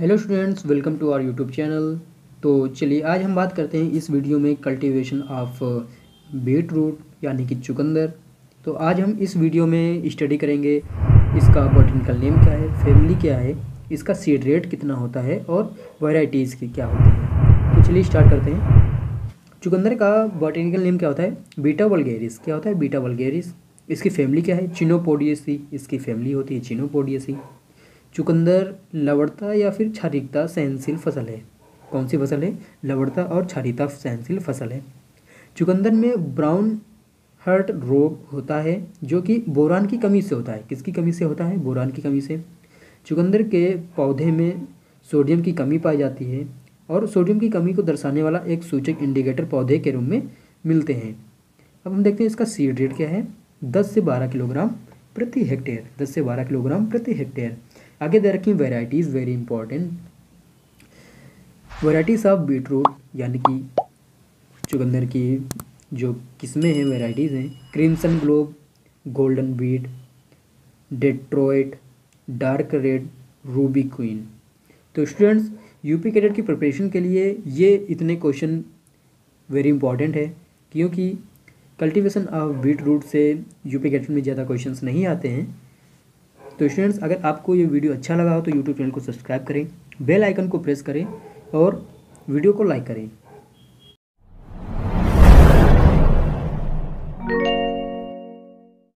Hello students, welcome to our YouTube channel. तो चलिए, आज हम बात करते हैं इस वीडियो में कल्टीवेशन ऑफ़ बीट रूट, यानी कि चुकंदर। तो आज हम इस वीडियो में स्टडी करेंगे इसका बॉटनिकल नेम क्या है, फैमिली क्या है, इसका सीड रेट कितना होता है और वैरायटीज़ की क्या होती है। तो चलिए स्टार्ट करते हैं। चुकंदर का बॉटनिकल नेम क्या होता है, बीटा वलगेरिस। क्या होता है, बीटा वलगेरिस। इसकी फैमिली क्या है, चिनोपोडियसी। इसकी फैमिली होती है चिनोपोडियसी। चुकंदर, लवड़ता या फिर क्षारिकता सहनशील फ़सल है? कौन सी फ़सल है? लवड़ता और क्षारिता सहनशील फ़सल है। चुकंदर में ब्राउन हर्ट रोग होता है, जो कि बोरान की कमी से होता है। किसकी कमी से होता है? बोरान की कमी से। चुकंदर के पौधे में सोडियम की कमी पाई जाती है और सोडियम की कमी को दर्शाने वाला एक सूचक इंडिकेटर पौधे के रूप में मिलते हैं। अब हम देखते हैं इसका सीड रेट क्या है? दस से बारह किलोग्राम प्रति हेक्टेयर दस से बारह किलोग्राम प्रति हेक्टेयर आगे दे रखी varieties very important varieties of beetroot यानी कि चुकंदर की, जो किस्में हैं वेराइटीज़ हैं crimson globe golden beet Detroit dark red ruby queen तो स्टूडेंट्स यूपी कैडेट की प्रिपरेशन के लिए ये इतने क्वेश्चन वेरी इंपॉर्टेंट है, क्योंकि कल्टीवेशन ऑफ़ बीट रूट से यूपी कैडेट में ज़्यादा क्वेश्चंस नहीं आते हैं। तो स्टूडेंट्स अगर आपको ये वीडियो अच्छा लगा हो तो यूट्यूब चैनल को सब्सक्राइब करें बेल आइकन को प्रेस करें और वीडियो को लाइक करें।